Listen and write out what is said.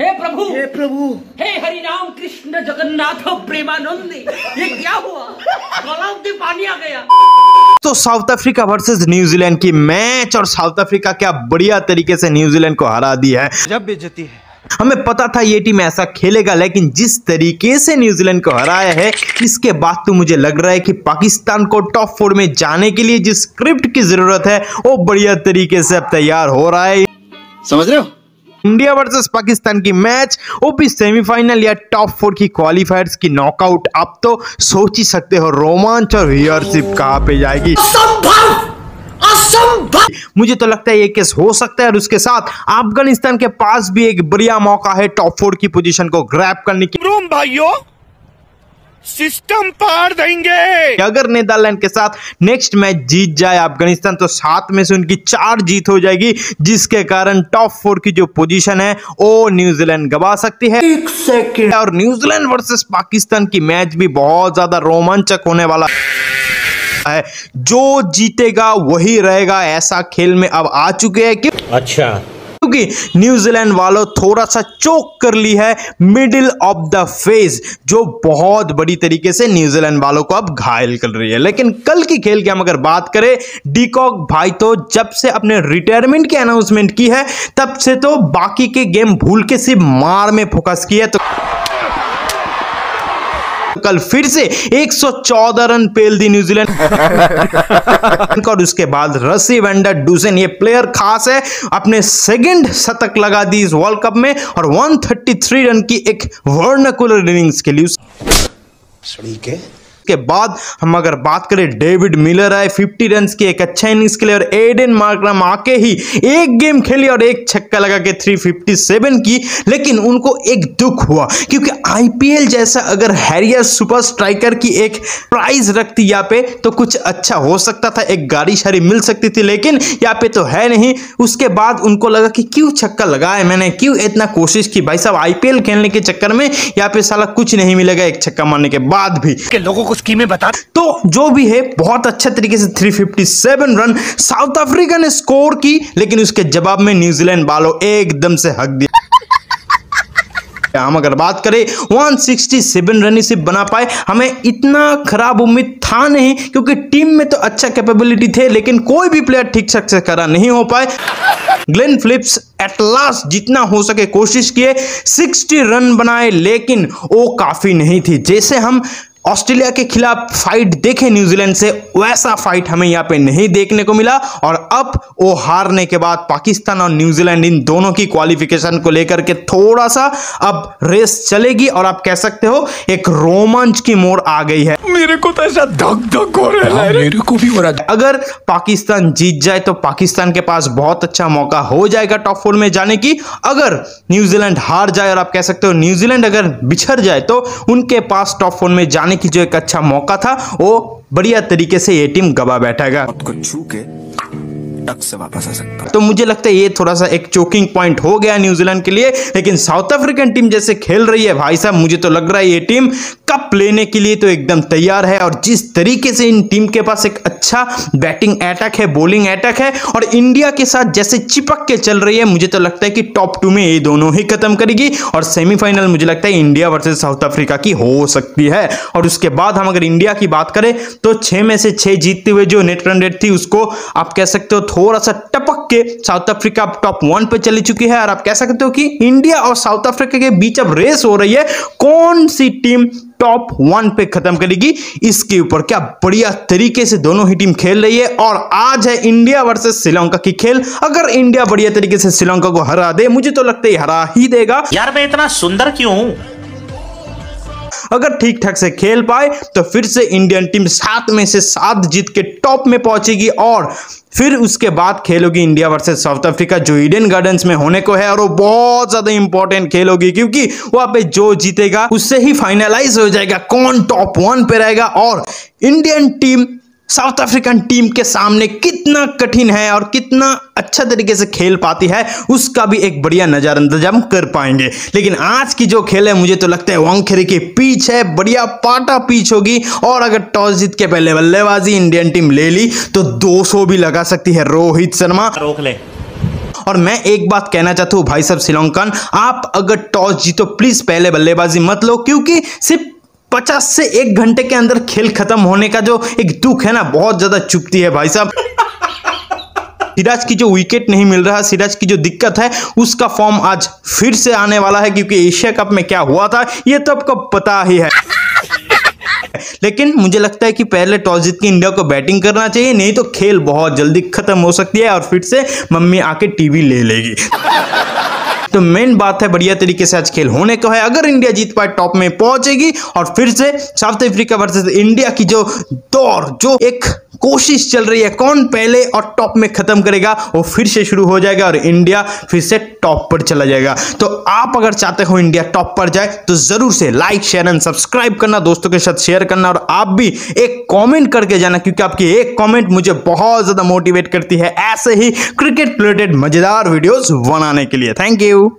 हे प्रभु! हे प्रभु! हे हरि राम कृष्ण जगन्नाथ प्रेमानंद ये क्या हुआ? गलाव में पानी आ गया। तो साउथ अफ्रीका वर्सेस न्यूजीलैंड की मैच और साउथ अफ्रीका क्या बढ़िया तरीके से न्यूजीलैंड को हरा दिया है? जब बेचती है। हमें पता था ये टीम ऐसा खेलेगा लेकिन जिस तरीके से न्यूजीलैंड को हराया है इसके बाद तो मुझे लग रहा है कि पाकिस्तान को टॉप फोर में जाने के लिए जिस स्क्रिप्ट की ज़रूरत है वो बढ़िया तरीके से अब तैयार हो रहा है। समझ रहे हो? इंडिया वर्सेस पाकिस्तान की मैच वो भी सेमीफाइनल या टॉप फोर की क्वालिफायर्स की नॉकआउट। आप तो सोच ही सकते हो रोमांच और व्यूअरशिप कहाँ पे जाएगी? मुझे तो लगता है ये केस हो सकता है और उसके साथ अफ़गानिस्तान के पास भी एक बढ़िया मौका है टॉप फोर की पोजीशन को ग्रैप करने की। रूम भाइयों सिस्टम पार देंगे। अगर नेदरलैंड के साथ नेक्स्ट मैच जीत जाए अफ़गानिस्तान तो सात में से उनकी चार जीत हो जाएगी जिसके कारण टॉप फोर की जो पोजीशन है वो न्यूजीलैंड गवा सकती है। एक सेकेंड। और न्यूजीलैंड वर्सेस पाकिस्तान की मैच भी बहुत ज़्यादा रोमांचक होने वाला है। जो जीतेगा वही रहेगा ऐसा खेल में अब आ चुके हैं। कि अच्छा। क्योंकि न्यूजीलैंड वालों थोड़ा सा चोक कर ली है मिडिल ऑफ़ द फ़ेज़, जो बहुत बड़ी तरीके से न्यूजीलैंड वालों को अब घायल कर रही है। लेकिन कल की खेल की हम अगर बात करें, डीकॉक भाई तो जब से अपने रिटायरमेंट की अनाउंसमेंट की है, तब से तो बाकी के गेम भूल के सिर्फ़ मार में फोकस किया तो कल फिर से 114 रन पेल दी न्यूजीलैंड। और उसके बाद रसी वेंडर डूसेन ये प्लेयर खास है अपने सेकंड शतक लगा दी इस वर्ल्ड कप में और 133 रन की एक वर्णकुलर इनिंग्स के लिए के बाद हम अगर बात करें डेविड मिलर आए 50 रन की एक अच्छा इनिंग्स के लिए और एडन मार्क्रम आके ही एक गेम खेली और एक छक्का लगा के 357 की। लेकिन उनको एक दुख हुआ, क्योंकि आईपीएल जैसा अगर हैरियर सुपर स्ट्राइकर की एक प्राइज रखती यहाँ पे तो कुछ अच्छा हो सकता था, एक गाड़ी शाड़ी मिल सकती थी, लेकिन यहाँ पे तो है नहीं। उसके बाद उनको लगा कि क्यों छक्का लगाया मैंने, क्यों इतना कोशिश की? भाई साहब आईपीएल खेलने के चक्कर में यहाँ पे साला कुछ नहीं मिलेगा एक छक्का मारने के बाद भी। के लोगों को स्कीमें बता तो जो भी है, बहुत अच्छे तरीके से 357 रन साउथ अफ्रीका ने स्कोर की, लेकिन उसके जवाब में न्यूजीलैंड वालों एकदम से हक दिया। हम अगर बात करें 167 रन सिर्फ़ बना पाए। हमें इतना खराब उम्मीद था नहीं, क्योंकि टीम में तो अच्छा कैपेबिलिटी थे, लेकिन कोई भी प्लेयर ठीक ठाक से करा नहीं हो पाए। ग्लेन फिलिप्स एट लास्ट जितना हो सके कोशिश किए 60 रन बनाए, लेकिन वो काफ़ी नहीं थी। जैसे हम ऑस्ट्रेलिया के खिलाफ फाइट देखे न्यूजीलैंड से वैसा फाइट हमें यहाँ पे नहीं देखने को मिला। और अब वो हारने के बाद पाकिस्तान और न्यूजीलैंड इन दोनों की क्वालिफिकेशन को लेकर के थोड़ा सा अब रेस चलेगी। और आप कह सकते हो एक रोमांच की मोड़ आ गई है। मेरे को तो ऐसा धक धक हो रहा है। मेरे को भी हो रहा है। अगर पाकिस्तान जीत जाए तो पाकिस्तान के पास बहुत अच्छा मौका हो जाएगा टॉप फोर में जाने की। अगर न्यूजीलैंड हार जाए और आप कह सकते हो न्यूजीलैंड अगर बिछड़ जाए तो उनके पास टॉप फोर में जाने की जो एक अच्छा मौका था वो बढ़िया तरीके से ये टीम गवा बैठेगा को छू के टक से वापस आ सकता तो मुझे लगता है ये थोड़ा सा एक चोकिंग पॉइंट हो गया न्यूजीलैंड के लिए लेकिन साउथ अफ्रीकन टीम जैसे खेल रही है भाई साहब मुझे तो लग रहा है ये टीम कप लेने के लिए तो एकदम तैयार है और जिस तरीके से इन टीम के पास एक अच्छा बैटिंग अटैक है बॉलिंग अटैक है और इंडिया के साथ जैसे चिपक के चल रही है, मुझे तो लगता है कि टॉप टू में ये दोनों ही खत्म करेगी और सेमीफाइनल मुझे लगता है इंडिया वर्सेज साउथ अफ्रीका की हो सकती है। और उसके बाद हम अगर इंडिया की बात करें तो छह में से छह जीतते हुए जो नेट रन रेट थी, उसको आप कह सकते हो थोड़ा सा टपक के साउथ अफ्रीका टॉप वन पे चली चुकी है। और आप कह सकते हो कि इंडिया और साउथ अफ्रीका के बीच अब रेस हो रही है। कौन सी टीम टॉप वन पे खत्म करेगी। इसके ऊपर क्या बढ़िया तरीके से दोनों ही टीम खेल रही है और आज है इंडिया वर्सेस श्रीलंका की खेल। अगर इंडिया बढ़िया तरीके से श्रीलंका को हरा दे, मुझे तो लगता है हरा ही देगा। यार मैं इतना सुंदर क्यों हूँ? अगर ठीक ठाक से खेल पाए तो फिर से इंडियन टीम सात में से सात जीत के टॉप में पहुंचेगी और फिर उसके बाद खेल होगी इंडिया वर्सेस साउथ अफ्रीका, जो ईडन गार्डन्स में होने को है और वो बहुत ज़्यादा इंपॉर्टेंट खेल होगी, क्योंकि वहाँ पे जो जीतेगा, उससे ही फाइनलाइज हो जाएगा, कौन टॉप वन पे रहेगा और Indian team South African team के सामने कितना कठिन है और कितना अच्छा तरीके से खेल पाती है उसका भी एक बढ़िया नज़रअंदाज हम कर पाएँगे। लेकिन आज की जो खेल है मुझे तो लगता है वांगखेड़े की पीच है बढ़िया पाटा पीच होगी। और अगर टॉस जीत के पहले बल्लेबाजी इंडियन टीम ले ली तो 200 भी लगा सकती है रोहित शर्मा। रोक ले। और मैं एक बात कहना चाहता हूँ भाई साहब श्रीलंकन आप अगर टॉस जीतो प्लीज़ पहले बल्लेबाजी मत लो क्योंकि सिर्फ़ पचास से एक घंटे के अंदर खेल खत्म होने का जो एक दुख है ना, बहुत ज़्यादा चुपती है भाई साहब। सिराज की जो विकेट नहीं मिल रहा, सिराज की जो दिक्कत है, उसका फॉर्म आज फिर से आने वाला है, क्योंकि एशिया कप में क्या हुआ था, ये तो आपको पता ही है। लेकिन मुझे लगता है कि पहले टॉस जीत के इंडिया को बैटिंग करना चाहिए, नहीं तो खेल बहुत जल्दी खत्म हो सकती है और फिर से मम्मी आके टीवी ले लेगी। तो मेन बात है बढ़िया तरीके से आज खेल होने को है। अगर इंडिया जीत पाए टॉप में पहुंचेगी और फिर से साउथ अफ्रीका वर्सेज इंडिया की जो दौर, जो एक कोशिश चल रही है, कौन पहले और टॉप में खत्म करेगा, वो फिर से शुरू हो जाएगा और इंडिया फिर से टॉप पर चला जाएगा। तो आप अगर चाहते हो इंडिया टॉप पर जाए तो ज़रूर से लाइक शेयर एंड सब्सक्राइब करना, दोस्तों के साथ शेयर करना और आप भी एक कमेंट करके जाना, क्योंकि आपकी एक कमेंट मुझे बहुत ज़्यादा मोटिवेट करती है ऐसे ही क्रिकेट रिलेटेड मज़ेदार वीडियोस बनाने के लिए। Thank you